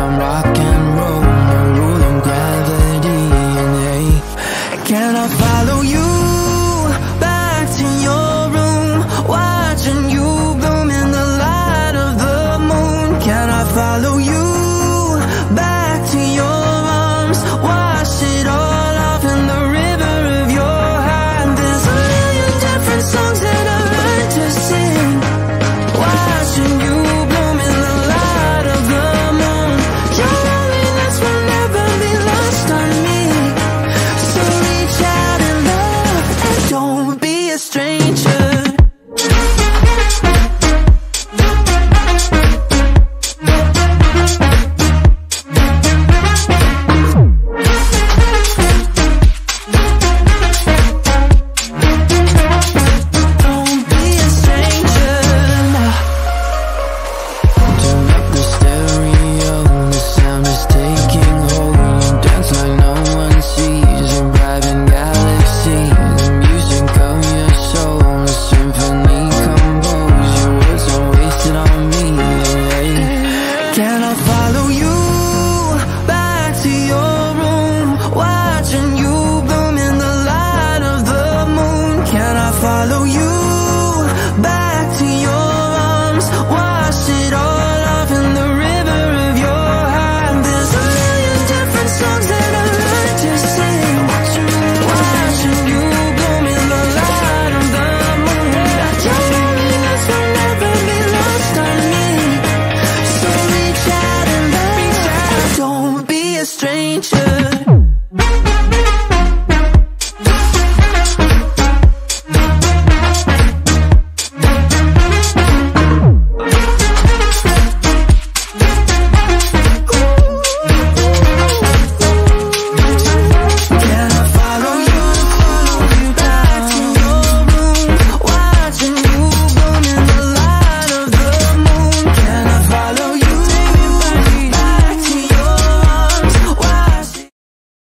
I'm rock and roll, no rule on gravity. And hey, can I follow you? follow you.